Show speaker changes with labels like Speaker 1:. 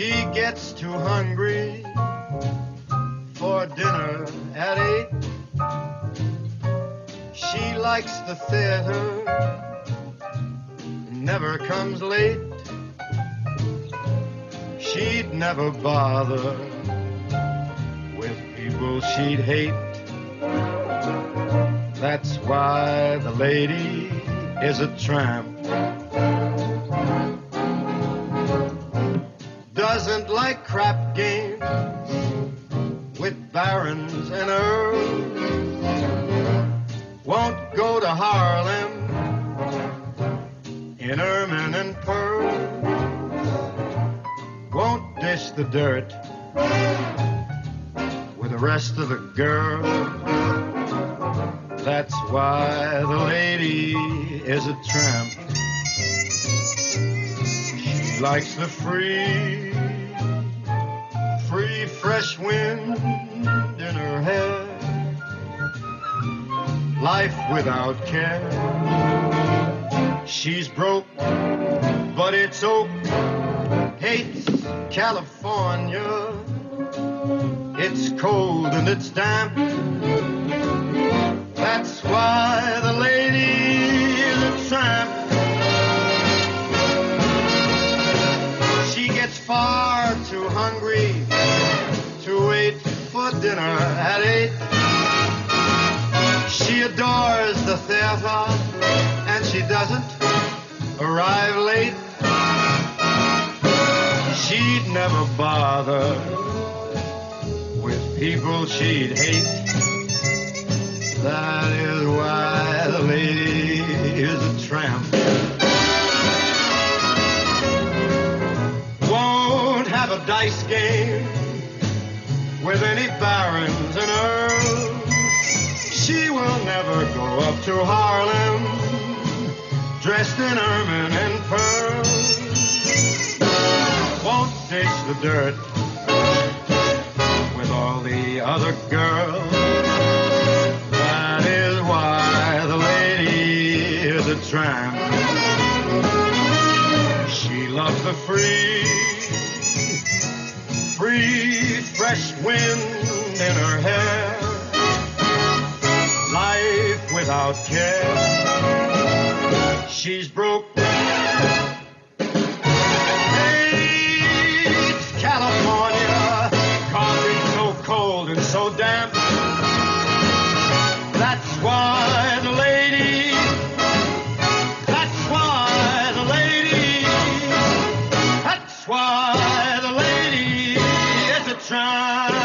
Speaker 1: gets too hungry for dinner at eight. She likes the theater, never comes late. She'd never bother with people she'd hate. That's why the lady is a tramp. Doesn't like crap games with barons and earls. Won't go to Harlem in ermine and pearl. Won't dish the dirt with the rest of the girls. That's why the lady is a tramp. She likes the free, fresh wind in her hair. Life without care. She's broke, but it's oak. Hates California. It's cold and it's damp. Dinner at eight. She adores the theater and she doesn't arrive late. She'd never bother with people she'd hate. That is why the lady is a tramp. Won't have a dice game with any barons and earls. She will never go up to Harlem dressed in ermine and pearls. Won't dish the dirt with all the other girls. That is why the lady is a tramp. She loves the free, free, fresh wind in her hair. Life without care. She's broke. Hates California, coffee so cold and so damp. That's why That's